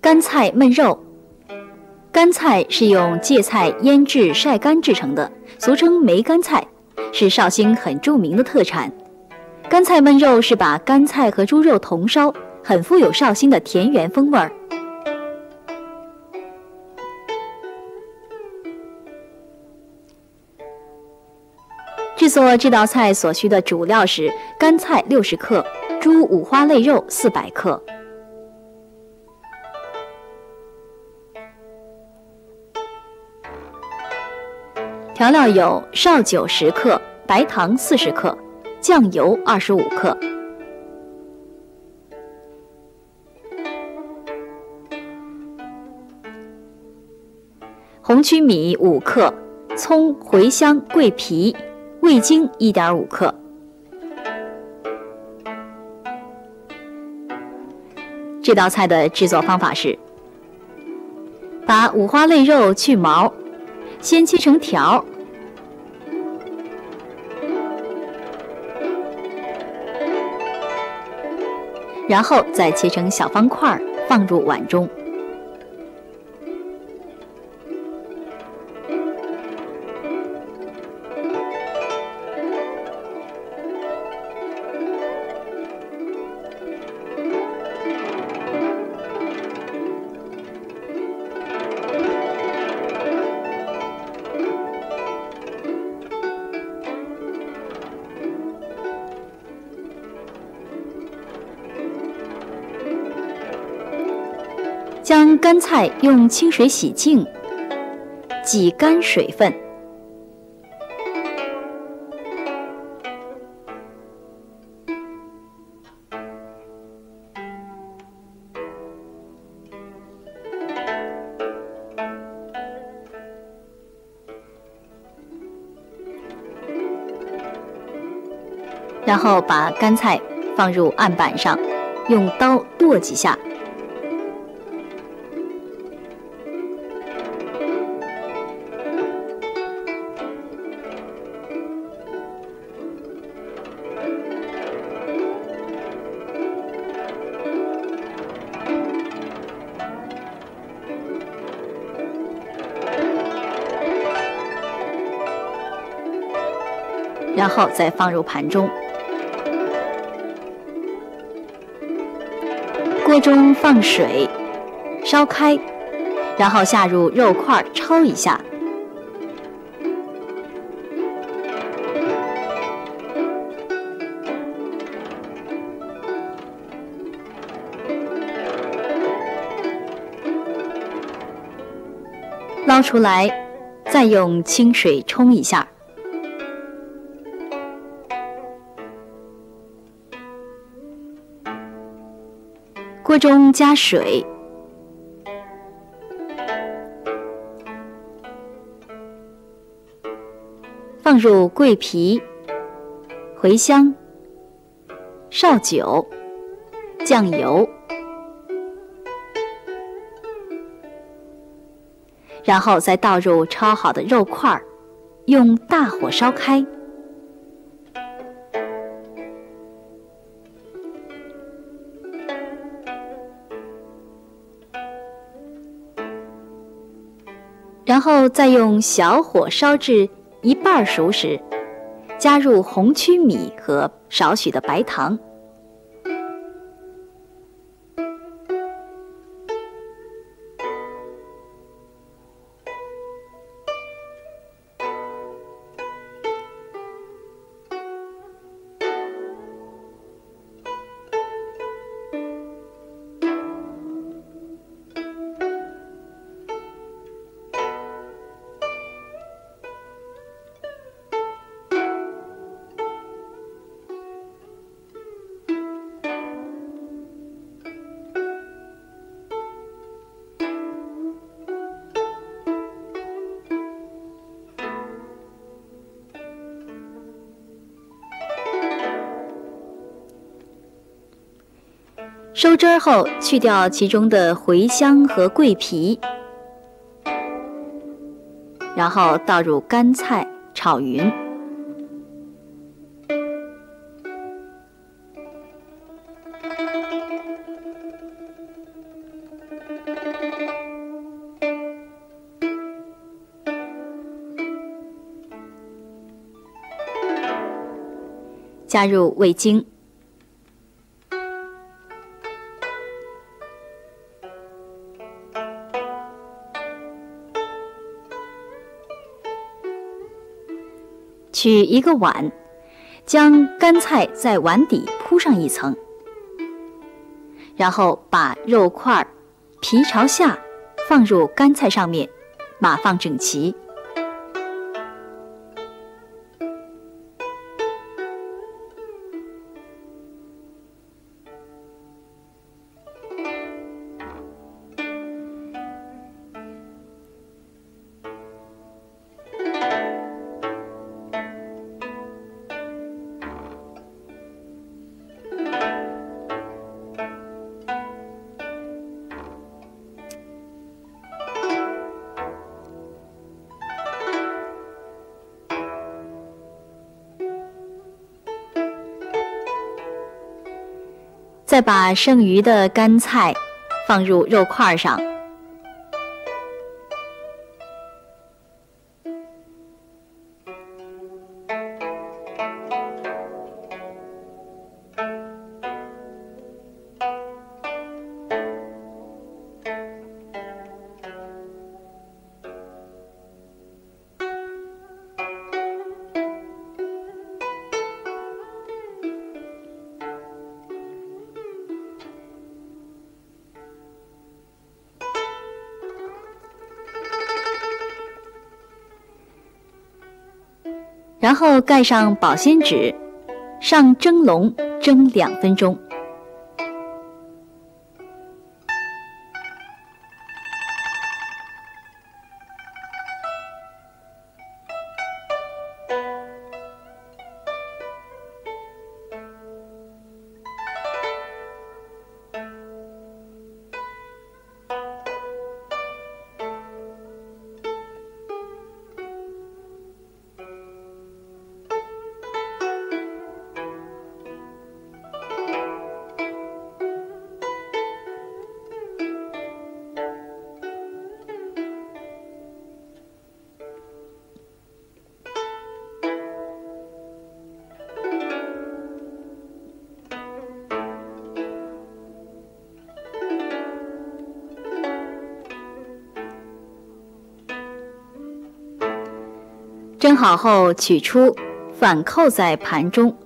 干菜焖肉，干菜是用芥菜腌制晒干制成的，俗称梅干菜，是绍兴很著名的特产。干菜焖肉是把干菜和猪肉同烧，很富有绍兴的田园风味儿。制作这道菜所需的主料是干菜六十克、猪五花肋肉四百克。调料有绍酒十克、白糖四十克、酱油二十五克。红曲米五克，葱、茴香、桂皮。味精一点五克。这道菜的制作方法是：把五花肋肉去毛，先切成条，然后再切成小方块，放入碗中。将干菜用清水洗净，挤干水分，然后把干菜放入案板上，用刀剁几下。然后再放入盘中，锅中放水，烧开，然后下入肉块焯一下，捞出来，再用清水冲一下。锅中加水，放入桂皮、茴香、绍酒、酱油，然后再倒入焯好的肉块，用大火烧开。然后再用小火烧至一半熟时，加入红曲米和少许的白糖。收汁儿后去掉其中的茴香和桂皮然后倒入干菜炒匀。加入味精。取一个碗，将干菜在碗底铺上一层，然后把肉块皮朝下放入干菜上面，码放整齐。再把剩余的干菜放入肉块上。然后盖上保鲜纸，上蒸笼蒸两分钟。蒸好后取出，反扣在盘中。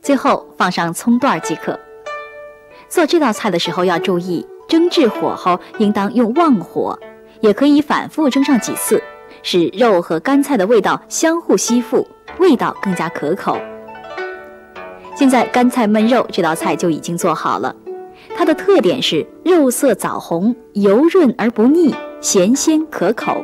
最后放上葱段即可。做这道菜的时候要注意，蒸制火候应当用旺火，也可以反复蒸上几次。使肉和干菜的味道相互吸附，味道更加可口。现在干菜焖肉这道菜就已经做好了，它的特点是肉色枣红、油润而不腻，咸鲜可口。